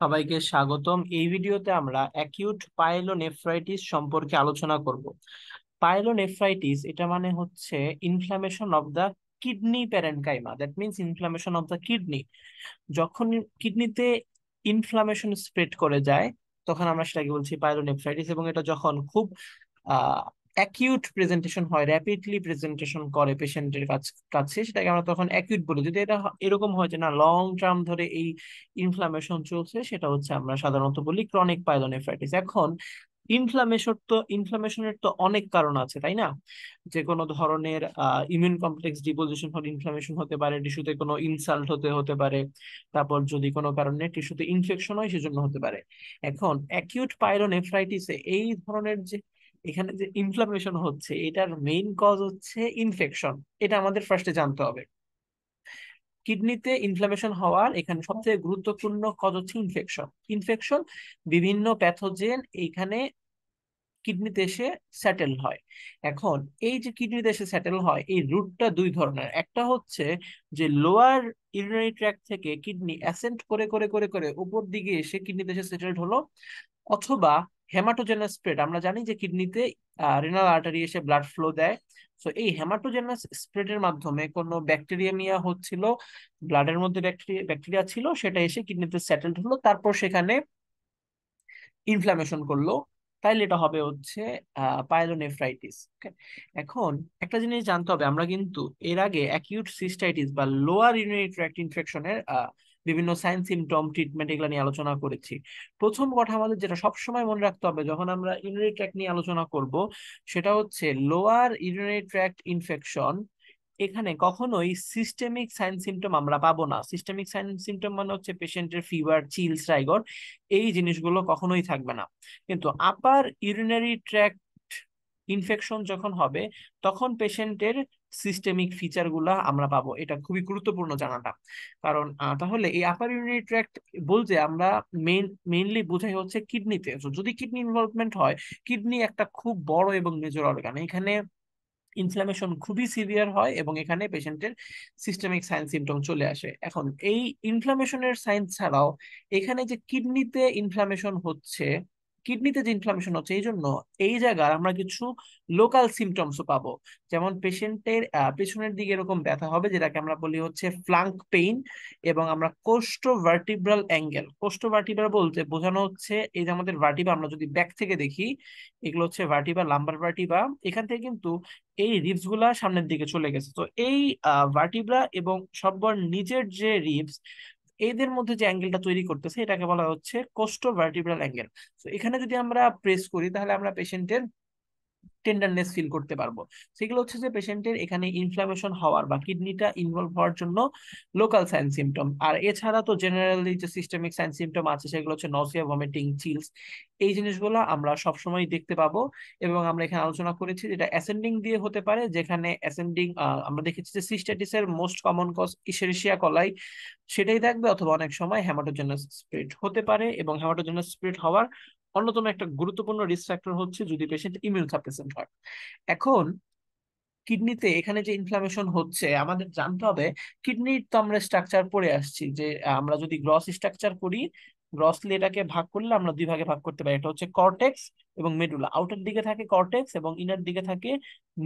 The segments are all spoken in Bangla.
সবাইকে স্বাগতম। এই ভিডিওতে আমরা অ্যাকিউট পাইলোনেফ্রাইটিস সম্পর্কে আলোচনা করব। পাইলোনেফ্রাইটিস এটা মানে হচ্ছে inflammation of the kidney parenchyma that means inflammation of the kidney যখন কিডনিতে ইনফ্লামেশন স্প্রেড করে যায়, তখন আমরা সেটাকে বলছি পাইলোনেফ্রাইটিস এবং এটা যখন খুব অ্যাকিউট প্রেজেন্টেশন হয় র্যাপিডলি প্রেজেন্টেশন করে পেশেন্টের কাছে সেটাকে আমরা তখন অ্যাকিউট বলি। যদি এটা এরকম হয় যে না লং টার্ম ধরে এই ইনফ্লামেশন চলছে, সেটা হচ্ছে আমরা সাধারণত বলি ক্রনিক পাইলোনেফ্রাইটিস এখন ইনফ্লামেশন তো ইনফ্লামেশনের তো অনেক কারণ আছে, তাই না? যে কোনো ধরনের ইমিউন কমপ্লেক্স ডিপোজিশন হলে ইনফ্লামেশন হতে পারে টিস্যুতে কোনো ইনসাল্ট হতে হতে পারে। তারপর যদি কোনো কারণে টিস্যুতে ইনফেকশন হয়, সেজন্য হতে পারে। এখন অ্যাকিউট পাইলোনেফ্রাইটিসে এই ধরনের যে এখানে যে ইনফ্লামেশন হচ্ছে, এটার মেইন কজ হচ্ছে ইনফেকশন এটা আমাদের ফার্স্টে জানতে হবে। কিডনিতে ইনফ্লামেশন হওয়ার এখানে সবচেয়ে গুরুত্বপূর্ণ কজ হচ্ছে ইনফেকশন ইনফেকশন বিভিন্ন প্যাথোজেন এইখানে কিডনিতে এসে সেটেল হয়। এখন এই যে কিডনিতে এসে সেটেল হয়, এই রুটটা দুই ধরনের। একটা হচ্ছে যে লোয়ার ইউরিনারি ট্র্যাক থেকে কিডনি অ্যাসেন্ট করে করে করে করে উপর দিকে এসে কিডনিতে এসে সেটেলড হলো, অথবা হেমাটোজেনাস স্প্রেড আমরা জানি যে কিডনিতে রেনাল আর্টারি এসে ব্লাড ফ্লো দেয়। সো এই হেমাটোজেনাস স্প্রেডের মাধ্যমে কোনো ব্যাকটেরিয়ামিয়া হচ্ছিল ব্লাডের মধ্যে ব্যাকটেরিয়া ব্যাকটেরিয়া ছিল, সেটা এসে কিডনিতে সেটেলড হলো, তারপর সেখানে ইনফ্লামেশন করল। তাইলে এটা হবে হচ্ছে পাইলোনেফ্রাইটিস এখন একটা জিনিস জানতে হবে, আমরা কিন্তু এর আগে অ্যাকিউট সিস্টাইটিস বা লোয়ার ইউরিনারি ট্র্যাক্ট ইনফেকশনের বিভিন্ন সাইন সিমটম ট্রিটমেন্ট এগুলো নিয়ে আলোচনা করেছি। প্রথম কথা আমাদের যেটা সবসময় মনে রাখতে হবে, যখন আমরা ইউরিনারি ট্র্যাক্ট নিয়ে আলোচনা করব, সেটা হচ্ছে লোয়ার ইউরিনারি ট্র্যাক্ট ইনফেকশন এখানে কখনোই সিস্টেমিক সাইন সিমটম আমরা পাবো না। সিস্টেমিক সাইন সিমটম মানে হচ্ছে পেশেন্টের ফিভার চিলস রাইগর, এই জিনিসগুলো কখনোই থাকবে না। কিন্তু আপার ইউরিনারি ট্র্যাক্ট ইনফেকশন যখন হবে, তখন পেশেন্টের সিস্টেমিক ফিচারগুলো আমরা পাবো। এটা খুবই গুরুত্বপূর্ণ জানাটা। কারণ তাহলে এই আপার ইউরিনারি ট্র্যাক্ট বলতে আমরা মেইন মেইনলি বোঝাই হচ্ছে কিডনিতে যদি কিডনি ইনভলভমেন্ট হয় কিডনি একটা খুব বড় এবং মেজর অর্গান এখানে ইনফ্লামেশন খুবই সিভিয়ার হয় এবং এখানে পেশেন্টের সিস্টেমিক সাইন সিমটম চলে আসে। এখন, এই ইনফ্লামেশনের সাইন ছাড়াও এখানে যে কিডনিতে ইনফ্লামেশন হচ্ছে কিডনিতে যে ইনফ্লামেশন হচ্ছে, এই জন্য এই জায়গায় আমরা কিছু লোকাল সিমটমসও পাবো। যেমন পেশেন্টের পেছনের দিকে এরকম ব্যথা হবে, যেটাকে আমরা বলি হচ্ছে ফ্লাঙ্ক পেইন এবং আমরা costovertebral angle costovertebral বলতে বোঝানো হচ্ছে এই যে আমাদের ভার্টিবা আমরা যদি ব্যাক থেকে দেখি, এগুলো হচ্ছে ভার্টিবা লাম্বার ভার্টিবা এখান থেকে কিন্তু এই রিপসগুলা সামনের দিকে চলে গেছে। তো এই ভার্টিব্রা এবং সববার নিচের যে রিপস এদের মধ্যে যে অ্যাঙ্গেলটা তৈরি করতেছে, এটাকে বলা হচ্ছে কোস্টো ভার্টিব্রাল অ্যাঙ্গেল তো এখানে যদি আমরা প্রেস করি, তাহলে আমরা পেশেন্টের টেন্ডারনেস ফিল করতে পারব। সেগুলো হচ্ছে যে পেশেন্টের এখানে ইনফ্লামেশন হওয়ার বা কিডনিটা ইনভলভ হওয়ার জন্য লোকাল সাইন সিমটম আর এছাড়া তো জেনারেলি যে সিস্টেমিক সাইন সিমটম আছে, সেগুলো হচ্ছে নসিয়া ভমিটিং চিলস এই জিনিসগুলো আমরা সবসময় দেখতে পাবো। এবং আমরা এখানে আলোচনা করেছি যেটা অ্যাসেন্ডিং দিয়ে হতে পারে, যেখানে অ্যাসেন্ডিং আমরা দেখেছি যে সিস্টাইটিসের most common cause Escherichia coli সেটাই থাকবে অথবা অনেক সময় হ্যামাটোজেনাস স্প্রেড হতে পারে। এবং হ্যামাটোজেনাস স্প্রেড হওয়ার অন্যতম একটা গুরুত্বপূর্ণ রিস্ক ফ্যাক্টর হচ্ছে যদি পেশেন্ট ইমিউন সাপ্রেসেন্ট হয়। এখন কিডনিতে এখানে যে ইনফ্লামেশন হচ্ছে, আমাদের জানতে হবে কিডনির তো আমরা স্ট্রাকচার পড়ে আসছি যে, আমরা যদি গ্রস স্ট্রাকচার করি গ্রসলি এটাকে ভাগ করলে আমরা দুই ভাগে ভাগ করতে পারি। এটা হচ্ছে কর্টেক্স এবং মেডুলা আউটার দিকে থাকে কর্টেক্স এবং ইনার দিকে থাকে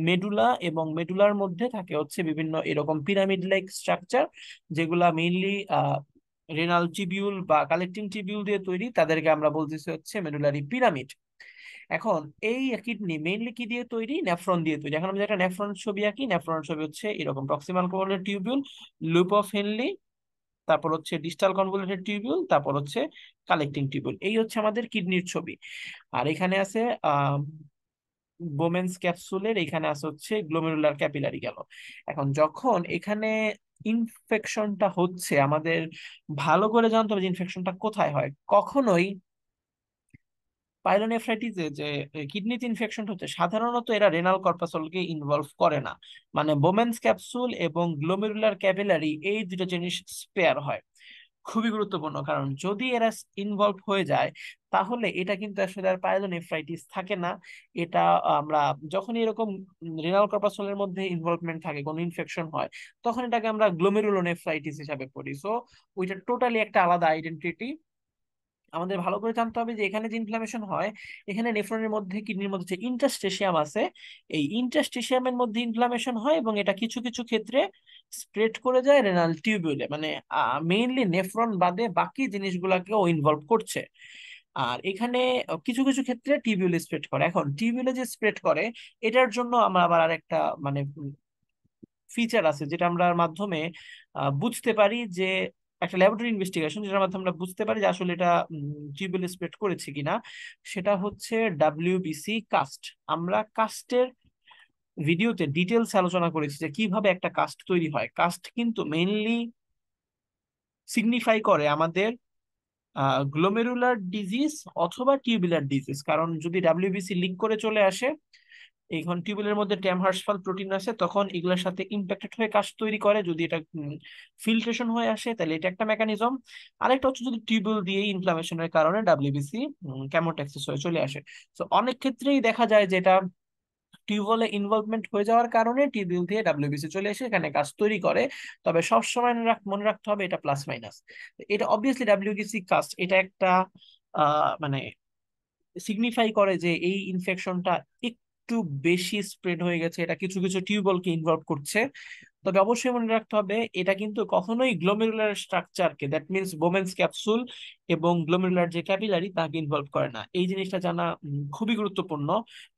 মেডুলা এবং মেডুলার মধ্যে থাকে হচ্ছে বিভিন্ন এরকম পিরামিড লাইক স্ট্রাকচার যেগুলা মেইনলি রেনাল টিবিউল বা কালেক্টিং টিবিউল দিয়ে তৈরি, তাদেরকে আমরা বলতেছি হচ্ছে মেডুলারি পিরামিড এখন এই কিডনি মেইনলি কি দিয়ে তৈরি? নেফ্রন দিয়ে তৈরি। এখন আমি একটা নেফ্রন ছবি আঁকি নেফ্রন ছবি হচ্ছে এরকম proximal convoluted tubule loop of Henle তারপর হচ্ছে ডিস্টাল কনভোলেটেড টিউবিউল তারপর হচ্ছে কালেক্টিং টিউবিউল এই হচ্ছে আমাদের কিডনির ছবি। আর এখানে আছে বোমেন্স ক্যাপসুলের এখানে আছে হচ্ছে গ্লোমেরুলার ক্যাপিলারি গেল। এখন যখন এখানে ইনফেকশনটা হচ্ছে, আমাদের ভালো করে জানতে হবে যে ইনফেকশনটা কোথায় হয়। কখনোই পাইলোনেফ্রাইটিসে যে কিডনিতে ইনফেকশন হচ্ছে, সাধারণত এরা রেনাল কর্পাসলকে ইনভলভ করে না। মানে বোমেন্স ক্যাপসুল এবং গ্লোমেরুলার ক্যাপিলারি এই দুটো জিনিস স্পেয়ার হয়। খুবই গুরুত্বপূর্ণ। কারণ যদি এরা ইনভলভ হয়ে যায়, তাহলে এটা কিন্তু আসলে আর পাইলোনেফ্রাইটিস থাকে না। এটা আমরা যখন এরকম রেনাল কর্পাসলের মধ্যে ইনভলভমেন্ট থাকে, কোনো ইনফেকশন হয়, তখন এটাকে আমরা গ্লোমেরুলোনেফ্রাইটিস হিসাবে করি সো ওইটা টোটালি একটা আলাদা আইডেন্টিটি আমাদের ভালো করে জানতে হবে যে এখানে যে ইনফ্লামেশন হয়, এখানে নেফ্রনের মধ্যে কিডনির মধ্যে যে ইন্টারস্টেশিয়াম আছে, এই ইন্টারস্টেশিয়ামের মধ্যে ইনফ্লামেশন হয় এবং এটা কিছু কিছু ক্ষেত্রে স্প্রেড করে যায় রেনাল টিউবিউলে মানে মেইনলি নেফ্রন বাদে বাকি জিনিসগুলোকেও ইনভলভ করছে। আর এখানে কিছু কিছু ক্ষেত্রে টিউবিউলে স্প্রেড করে। এখন টিউবিউলে যে স্প্রেড করে, এটার জন্য আমরা আবার আরেকটা মানে ফিচার আছে যেটা আমরা মাধ্যমে বুঝতে পারি যে একটা ল্যাবরেটরি ইনভেস্টিগেশন যেটার মাধ্যমে আমরা বুঝতে পারি যে আসলে এটা টিউবওয়েল স্প্রেড করেছে কিনা, সেটা হচ্ছে ডাব্লিউবিসি কাস্ট আমরা কাস্টের ভিডিওতে ডিটেলস আলোচনা করেছি যে কীভাবে একটা কাস্ট তৈরি হয়। কাস্ট কিন্তু মেইনলি সিগনিফাই করে আমাদের গ্লোমেরুলার ডিজিজ অথবা টিউবুলার ডিজিজ কারণ যদি ডাব্লিউবিসি লিঙ্ক করে চলে আসে এখন টিউবুলের মধ্যে ট্যামহার্সফাল প্রোটিন আছে, তখন এগুলোর সাথে ইম্প্যাক্টেড হয়ে কাজ তৈরি করে। যদি এটা ফিল্ট্রেশন হয়ে আসে, তাহলে এটা একটা মেকানিজম আরেকটা হচ্ছে যদি টিউবুল দিয়ে ইনফ্লামেশনের কারণে ডাব্লিউবিসি ক্যামোট্যাক্সিস হয়ে চলে আসে। তো অনেক ক্ষেত্রেই দেখা যায় যেটা টিউবওয়েলে ইনভলভমেন্ট হয়ে যাওয়ার কারণে টিউবওয়েল দিয়ে ডাব্লিউবিসি চলে এসে এখানে কাজ তৈরি করে। তবে সবসময় মনে রাখতে হবে এটা প্লাস মাইনাস এটা অবভিয়াসলি ডাব্লিউবিসি কাজ, এটা একটা মানে সিগনিফাই করে যে এই ইনফেকশনটা একটু বেশি স্প্রেড হয়ে গেছে। এটা কিছু কিছু টিউবওয়েলকে ইনভলভ করছে। তবে অবশ্যই মনে রাখতে হবে, এটা কিন্তু কখনোই গ্লোমেরুলার স্ট্রাকচারকে দ্যাট মিনস বোমেন্স ক্যাপসুল এবং গ্লোমেরুলার যে ক্যাপিলারি তাকে ইনভলভ করে না। এই জিনিসটা জানা খুবই গুরুত্বপূর্ণ।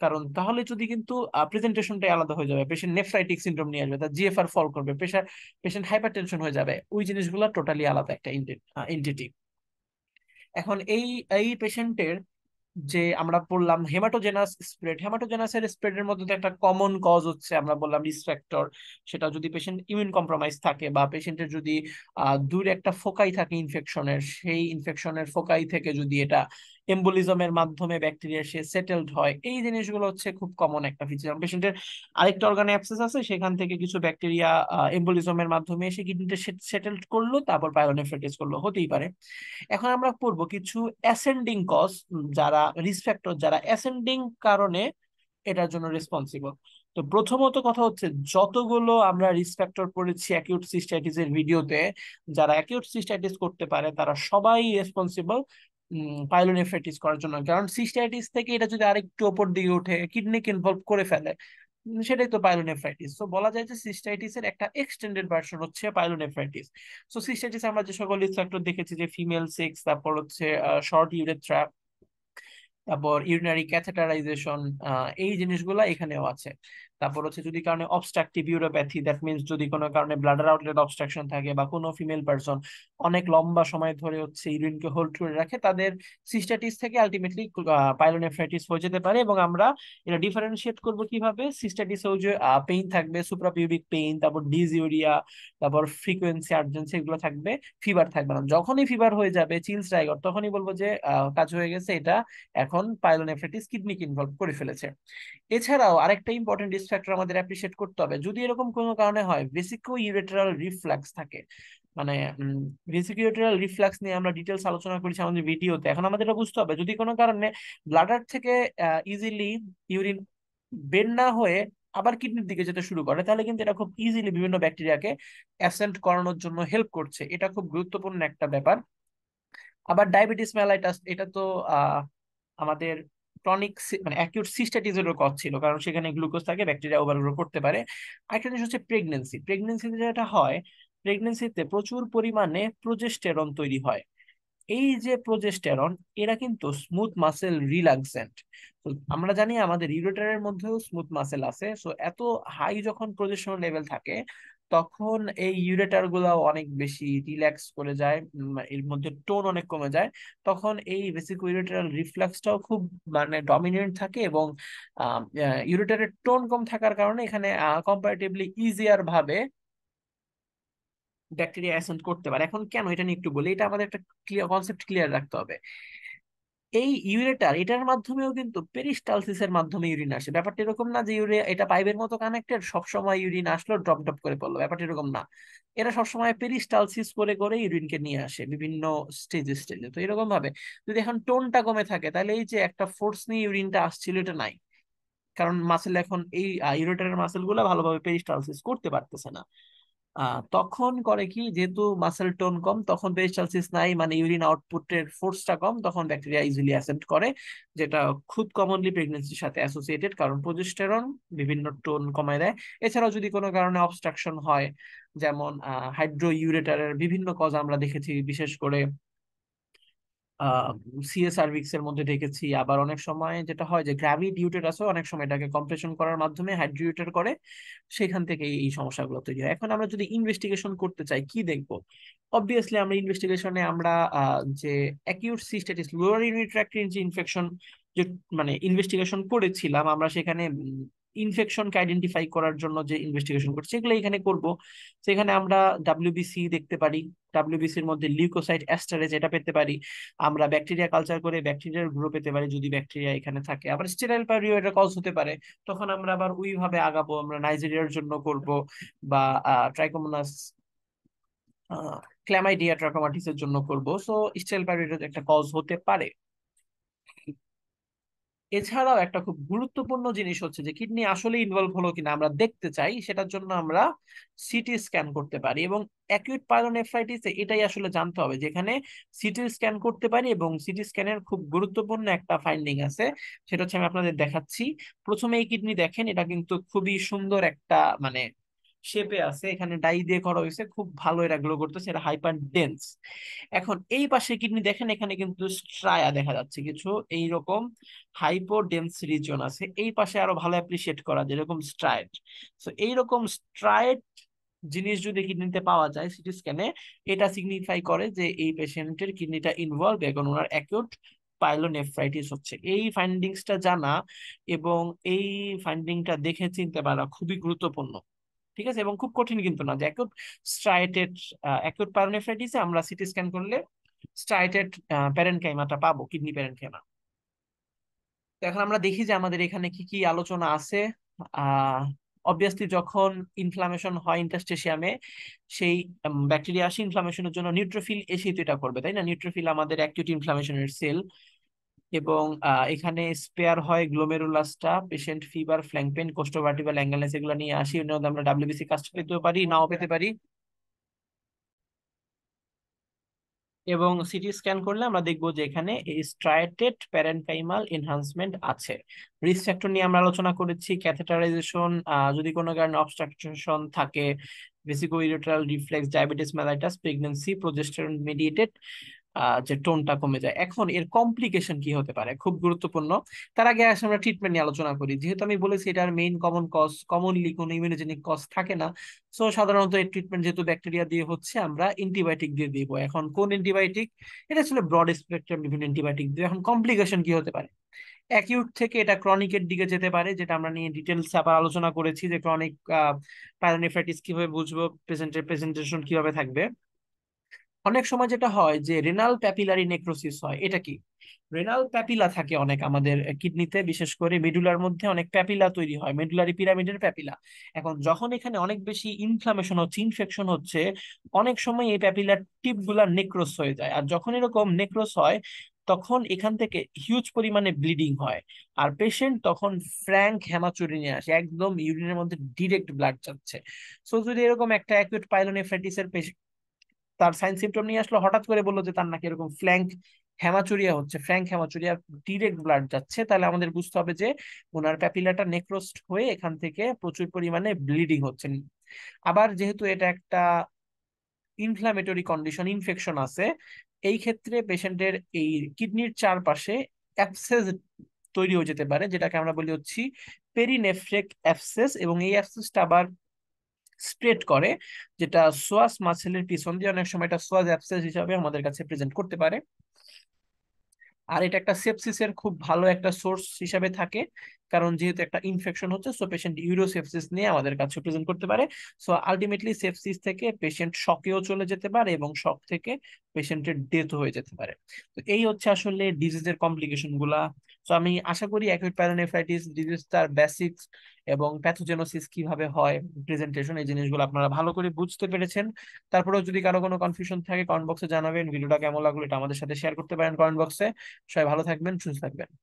কারণ তাহলে যদি কিন্তু প্রেজেন্টেশনটাই আলাদা হয়ে যাবে। পেশেন্ট নেফ্রাইটিক সিন্ড্রোম নিয়ে আসবে, তার জিএফআর ফল করবে প্রেশার পেশেন্ট হাইপারটেনশন হয়ে যাবে। ওই জিনিসগুলো টোটালি আলাদা একটা এন্টিটি এখন এই এই পেশেন্টের যে আমরা পড়লাম হেমাটোজেনাস স্প্রেড হেমাটোজেনাসের স্প্রেডের মধ্যে একটা কমন কজ হচ্ছে, আমরা বললাম রিস্ক ফ্যাক্টর সেটা যদি পেশেন্ট ইমিউন কম্প্রোমাইজ থাকে বা পেশেন্টের যদি দূরে একটা ফোকাই থাকে ইনফেকশনের সেই ইনফেকশনের ফোকাই থেকে যদি এটা এম্বুলিজমের মাধ্যমে ব্যাকটেরিয়া সে সেটেলড হয়। এই জিনিসগুলো হচ্ছে খুব কমন একটা ফিচার পেশেন্টের আরেকটা অর্গানে অ্যাক্সেস আছে, সেখান থেকে কিছু ব্যাকটেরিয়া এম্বুলিজমের মাধ্যমে এসে কিডনিতে সেটেলড করল, তারপর পায়োনেফ্রাইটিস করল, হতেই পারে। এখন আমরা পড়ব কিছু অ্যাসেন্ডিং কজ যারা রিস্ক ফ্যাক্টর যারা অ্যাসেন্ডিং কারণে এটার জন্য রেসপন্সিবল তো প্রথমত কথা হচ্ছে, যতগুলো আমরা রিস্ক ফ্যাক্টর পড়েছি অ্যাকিউট সিস্টাইটিস এর ভিডিওতে যারা অ্যাকিউট সিস্টাইটিস করতে পারে, তারা সবাই রেসপন্সিবল পাইলোনেফ্রাইটিস করার জন্য। কারণ সিস্টাইটিস থেকে এটা যদি আরেকটু ওপর দিকে উঠে কিডনিকে ইনভলভ করে ফেলে সেটাই তো পাইলোনেফ্রাইটিস তো বলা যায় যে সিস্টাইটিস এর একটা এক্সটেন্ডেড ভার্সন হচ্ছে পাইলোনেফ্রাইটিস তো সিস্টাইটিস আমরা যে সকল রিস্ক দেখেছি যে ফিমেল সেক্স তারপর হচ্ছে শর্ট ইউরেথ্রা তারপর ইউরিনারি ক্যাথেটারাইজেশন এই জিনিসগুলা এখানেও আছে। তারপর হচ্ছে যদি কারণে অবস্ট্রাকটিভ ইউরোপ্যাথি দ্যাট মিনস যদি কোনো কারণে ব্লাডার আউটলেট অবস্ট্রাকশন থাকে বা কোনো ফিমেল পারসন অনেক লম্বা সময় ধরে হচ্ছে ইউরিনকে হোল্ড করে রাখে, তাদের সিস্টাটিস থেকে আলটিমেটলি পাইলোনেফ্রাইটিস হয়ে যেতে পারে এবং আমরা এটা ডিফারেন্সিয়েট করব কীভাবে? সিস্টাটিসেও যে পেইন থাকবে সুপ্রাপিউবিক পেইন তারপর ডিজিউরিয়া তারপর ফ্রিকোয়েন্সি আর্জেন্সি এগুলো থাকবে ফিভার থাকবে না। যখনই ফিভার হয়ে যাবে চিলস টাইগর তখনই বলব যে কাজ হয়ে গেছে, এটা এখন পাইলোনেফ্রাইটিস কিডনিকে ইনভলভ করে ফেলেছে। এছাড়াও আরেকটা ইম্পর্টেন্ট রিস্ক ফ্যাক্টর আমাদের অ্যাপ্রিসিয়েট করতে হবে। যদি এরকম কোনো কারণে হয় ভেসিকো ইউরেটারাল রিফ্লাক্স থাকে। মানে ভেসিকিউটারাল রিফ্লাক্স নিয়ে আমরা ডিটেলস আলোচনা করেছি আমাদের ভিডিওতে এখন আমাদের এটা বুঝতে হবে, যদি কোনো কারণে ব্লাডার থেকে ইজিলি ইউরিন বের না হয়ে আবার কিডনির দিকে যেতে শুরু করে, তাহলে কিন্তু এটা খুব ইজিলি বিভিন্ন ব্যাকটেরিয়াকে অ্যাসেন্ট করানোর জন্য হেল্প করছে। এটা খুব গুরুত্বপূর্ণ একটা ব্যাপার। আবার ডায়াবেটিস মেলাইটাস এটা তো আমাদের ক্রনিক মানে অ্যাকিউট সিস্টাটিসেরও কজ ছিল, কারণ সেখানে গ্লুকোজ থাকে ব্যাকটেরিয়া ওভারগ্রো করতে পারে। আরেকটা জিনিস হচ্ছে প্রেগনেন্সি প্রেগনেন্সিতে যেটা হয় প্রেগনেন্সিতে প্রচুর পরিমাণে প্রোজেস্টেরন তৈরি হয়। এই যে প্রোজেস্টেরন এরা কিন্তু স্মুথ মাসেল রিল্যাক্সেন্ট তো আমরা জানি আমাদের ইউরেটারের মধ্যেও স্মুথ মাসেল আছে সো এত হাই যখন প্রোজেস্টেরন লেভেল থাকে তখন এই ইউরেটারগুলা অনেক বেশি রিল্যাক্স করে যায় এর মধ্যে টোন অনেক কমে যায়। তখন এই বেসিক ইউরেটারাল রিফ্লাক্সটাও খুব মানে ডমিনেন্ট থাকে এবং ইউরেটারের টোন কম থাকার কারণে এখানে কম্পারেটিভলি ইজিয়ার ভাবে ব্যাকটেরিয়া অ্যাসেন্ট করতে পারে। এখন কেন? এটা নিয়ে একটু বলি। এটা আমাদের একটা কনসেপ্ট ক্লিয়ার রাখতে হবে। এই ইউরেটার, এটার মাধ্যমেও কিন্তু পেরিস্টালসিসের মাধ্যমে ইউরিন আসে। ব্যাপারটা এরকম না যে ইউরিয়া, এটা পাইপের মতো কানেক্টেড সবসময় ইউরিন আসলো ড্রপ ড্রপ করে পড়ল। ব্যাপারটা এরকম না। এরা সবসময় পেরিস্টালসিস করে করে ইউরিনকে নিয়ে আসে বিভিন্ন স্টেজে স্টেজে তো এরকম ভাবে যদি এখন টোনটা কমে থাকে, তাহলে এই যে একটা ফোর্স নিয়ে ইউরিনটা আসছিল, এটা নাই। কারণ মাসেল এখন এই ইউরেটারের মাসেলগুলা ভালোভাবে পেরিস্টালসিস করতে পারতেছে না। তখন করে কি, যেহেতু মাসেল টোন কম, তখন পেরিস্টালসিস নাই মানে ইউরিন আউটপুটের ফোর্সটা কম, তখন ব্যাকটেরিয়া ইজিলি অ্যাসেপ্ট করে, যেটা খুব কমনলি প্রেগনেন্সির সাথে অ্যাসোসিয়েটেড কারণ প্রজেস্টেরন বিভিন্ন টোন কমায় দেয়। এছাড়াও যদি কোনো কারণে অবস্ট্রাকশন হয়, যেমন হাইড্রো ইউরেটারের বিভিন্ন কজ আমরা দেখেছি, বিশেষ করে সিএ সার্ভিক্স এর মধ্যে দেখেছি। আবার অনেক সময় যেটা হয় যে গ্র্যাভিড ইউটেরাসও অনেক সময় এটাকে কম্প্রেশন করার মাধ্যমে হাইড্রিউটের করে সেখান থেকে এই সমস্যাগুলো তৈরি হয়। এখন আমরা যদি ইনভেস্টিগেশন করতে চাই, কি দেখব? অবভিয়াসলি আমরা ইনভেস্টিগেশনে আমরা যে acute cystitis lower unit tract infection যে মানে ইনভেস্টিগেশন করেছিলাম, আমরা সেখানে ইনফেকশনকে আইডেন্টিফাই করার জন্য যে ইনভেস্টিগেশন করছে সেগুলো এখানে করব। সেখানে আমরা ডাব্লিউবিসি দেখতে পারি। ডাব্লিউবিসির মধ্যে লিউকোসাইট অ্যাস্টারেজ এটা পেতে পারি। আমরা ব্যাকটেরিয়া কালচার করে ব্যাকটেরিয়ার গ্রো পেতে পারি যদি ব্যাকটেরিয়া এখানে থাকে। আবার স্টেরাইল পারিও এটা কজ হতে পারে। তখন আমরা আবার ওইভাবে আগাবো। আমরা নাইজেরিয়ার জন্য করব বা ট্রাইকোমোনাস ক্ল্যামাইডিয়া ট্রাকোমাটিসের জন্য করব। সো স্টেরাইল পারিও একটা কজ হতে পারে। এছাড়াও একটা খুব গুরুত্বপূর্ণ জিনিস হচ্ছে যে, কিডনি আসলে ইনভলভ হলো কিনা আমরা দেখতে চাই, সেটার জন্য আমরা সিটি স্ক্যান করতে পারি এবং অ্যাকিউট পাইলোনেফ্রাইটিসে এটাই আসলে জানতে হবে যেখানে সিটি স্ক্যান করতে পারি এবং সিটি স্ক্যানের খুব গুরুত্বপূর্ণ একটা ফাইন্ডিং আছে, সেটা হচ্ছে আমি আপনাদের দেখাচ্ছি। প্রথমে এই কিডনি দেখেন, এটা কিন্তু খুবই সুন্দর একটা মানে শেপে আছে, এখানে ডাই দিয়ে করা হয়েছে, খুব ভালো এরা গ্লো করতেছে এটা হাইপার ডেন্স এখন এই পাশে কিডনি দেখেন, এখানে কিন্তু স্ট্রায়া দেখা যাচ্ছে কিছু, এইরকম হাইপো ডেন্স রিজন আছে, এই পাশে আরও ভালো অ্যাপ্রিসিয়েট করা যেরকম স্ট্রাইট তো এইরকম স্ট্রাইট জিনিস যদি কিডনিতে পাওয়া যায় সিটি স্ক্যানে এটা সিগনিফাই করে যে এই পেশেন্টের কিডনিটা ইনভলভ এখন ওনার অ্যাকিউট পাইলোনেফ্রাইটিস হচ্ছে। এই ফাইন্ডিংসটা জানা এবং এই ফাইন্ডিংটা দেখে চিনতে পারা খুবই গুরুত্বপূর্ণ। ঠিক আছে? এবং খুব কঠিন কিন্তু না, যে অ্যাকিউট স্ট্রাইটেড অ্যাকিউট পাইলোনেফ্রাইটিসে আমরা সিটি স্ক্যান করলে স্ট্রাইটেড প্যারেনকাইমাটা পাবো কিডনি প্যারেনকাইমা এখন আমরা দেখি যে আমাদের এখানে কি কি আলোচনা আছে। অবভিয়াসলি যখন ইনফ্লামেশন হয় ইন্টাস্টেশিয়ামে সেই ব্যাকটেরিয়া আসে ইনফ্লামেশনের জন্য নিউট্রোফিল এসে তো এটা করবে, তাই না? নিউট্রোফিল আমাদের অ্যাকিউট ইনফ্লামেশনের সেল এবং এখানে স্পেয়ার হয় গ্লোমেরুলাসটা patient fever flank pain costovertebral অ্যাঙ্গেলনেস এগুলো নিয়ে আসি এর মধ্যে আমরা ডাব্লিউবিসি কাস্ট পেতেও পারি নাও পেতে পারি। এবং সিটি স্ক্যান করলে আমরা দেখব যে এখানে স্ট্রাইটেড প্যারেনকাইমাল এনহান্সমেন্ট আছে। রিস্ক ফ্যাক্টর নিয়ে আমরা আলোচনা করেছি ক্যাথেটারাইজেশন যদি কোনো কারণে অবস্ট্রাকশন থাকে vesicoureteral reflex diabetes mellitus pregnancy progesterone mediated যে টোনটা কমে যায়। এখন এর কমপ্লিকেশন কি হতে পারে? খুব গুরুত্বপূর্ণ। তার আগে আসলে আমরা ট্রিটমেন্ট নিয়ে আলোচনা করি। যেহেতু আমি বলেছি এটার মেইন কমন কজ কমনলি কোনো ইমিউনোজেনিক কজ থাকে না সো সাধারণত এই ট্রিটমেন্ট যেহেতু ব্যাকটেরিয়া দিয়ে হচ্ছে, আমরা অ্যান্টিবায়োটিক দিয়ে দিব। এখন কোন অ্যান্টিবায়োটিক এটা আসলে ব্রড স্পেকট্রাম বিভিন্ন অ্যান্টিবায়োটিক দিয়ে। এখন কমপ্লিকেশন কি হতে পারে? অ্যাকিউট থেকে এটা ক্রনিকের দিকে যেতে পারে, যেটা আমরা নিয়ে ডিটেলস আবার আলোচনা করেছি যে ক্রনিক প্যারানেফ্রাইটিস কীভাবে বুঝব প্রেজেন্টের প্রেজেন্টেশন কীভাবে থাকবে। অনেক সময় যেটা হয় যে রেনাল প্যাপিলারি নেক্রোসিস হয়, এটা কি? রেনাল প্যাপিলা থাকে অনেক আমাদের কিডনিতে বিশেষ করে মেডুলার মধ্যে অনেক প্যাপিলা তৈরি হয় মেডুলারি পিরামিডের প্যাপিলা এখন যখন এখানে অনেক বেশি ইনফ্লামেশন হচ্ছে ইনফেকশন হচ্ছে, অনেক সময় এই প্যাপিলার টিপগুলা নেক্রোস হয়ে যায়। আর যখন এরকম নেক্রোস হয়, তখন এখান থেকে হিউজ পরিমাণে ব্লিডিং হয়। আর পেশেন্ট তখন ফ্র্যাঙ্ক হেমাচুরি নিয়ে আসে, একদম ইউরিনের মধ্যে ডিরেক্ট ব্লাড যাচ্ছে। সো যদি এরকম একটা অ্যাকুইট পাইলোনেফ্রাইটিসের তার সাইন সিমটম নিয়ে আসলো, হঠাৎ করে বলল যে তার নাকি এরকম ফ্ল্যাঙ্ক হেমাচুরিয়া হচ্ছে ফ্র্যাঙ্ক হেমাচুরিয়া ডিরেক্ট ব্লাড যাচ্ছে। তাহলে আমাদের বুঝতে হবে যে ওনার প্যাপিলাটা নেক্রোস্ট হয়ে এখান থেকে প্রচুর পরিমাণে ব্লিডিং হচ্ছে। আবার যেহেতু এটা একটা ইনফ্লামেটরি কন্ডিশন ইনফেকশন আছে, এই ক্ষেত্রে পেশেন্টের এই কিডনির চারপাশে অ্যাপসেস তৈরি হয়ে যেতে পারে, যেটাকে আমরা বলি হচ্ছি পেরিনেফ্রেক অ্যাপসেস এবং এই অ্যাপসেসটা আবার স্প্রেড করে, যেটা সোয়াস মাসেলের পিছন দিয়ে অনেক সময় এটা সোয়াস অ্যাপসেস হিসাবে আমাদের কাছে প্রেজেন্ট করতে পারে। আর এটা একটা সেপসিসের খুব ভালো একটা সোর্স হিসাবে থাকে, কারণ যেহেতু একটা ইনফেকশন হচ্ছে সো পেশেন্ট ইউরোসেপসিস নিয়ে আমাদের কাছে প্রেজেন্ট করতে পারে। সো আলটিমেটলি সেপসিস থেকে পেশেন্ট শকেও চলে যেতে পারে এবং শক থেকে পেশেন্টের ডেথ হয়ে যেতে পারে। তো এই হচ্ছে আসলে ডিজিজের কমপ্লিকেশনগুলা। তো আমি আশা করি অ্যাকুইট প্যারানেফ্রাইটিস ডিজিজ তার বেসিক্স এবং প্যাথোজেনোসিস কীভাবে হয় প্রেজেন্টেশন এই জিনিসগুলো আপনারা ভালো করে বুঝতে পেরেছেন। তারপরেও যদি কারও কোনো কনফিউশন থাকে কমেন্ট বক্সে জানাবেন। ভিডিওটা কেমন লাগল, এটা আমাদের সাথে শেয়ার করতে পারেন কমেন্ট বক্সে সবাই ভালো থাকবেন, সুস্থ থাকবেন।